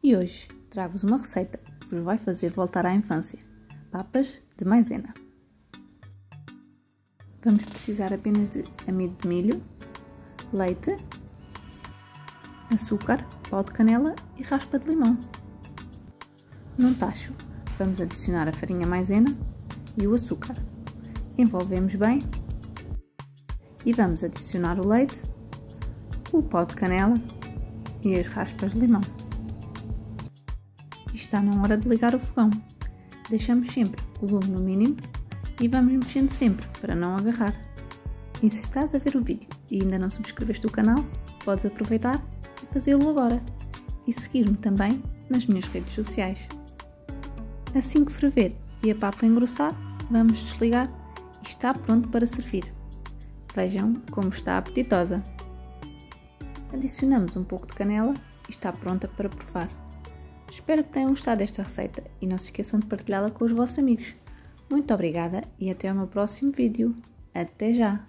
E hoje trago-vos uma receita que vos vai fazer voltar à infância: papas de maisena. Vamos precisar apenas de amido de milho, leite, açúcar, pau de canela e raspa de limão. Num tacho, vamos adicionar a farinha maisena e o açúcar. Envolvemos bem e vamos adicionar o leite, o pó de canela e as raspas de limão. Está na hora de ligar o fogão. Deixamos sempre o lume no mínimo e vamos mexendo sempre para não agarrar. E se estás a ver o vídeo e ainda não subscreveste o canal, podes aproveitar e fazê-lo agora. E seguir-me também nas minhas redes sociais. Assim que ferver e a papa engrossar, vamos desligar e está pronto para servir. Vejam como está apetitosa. Adicionamos um pouco de canela e está pronta para provar. Espero que tenham gostado desta receita e não se esqueçam de partilhá-la com os vossos amigos. Muito obrigada e até ao meu próximo vídeo. Até já!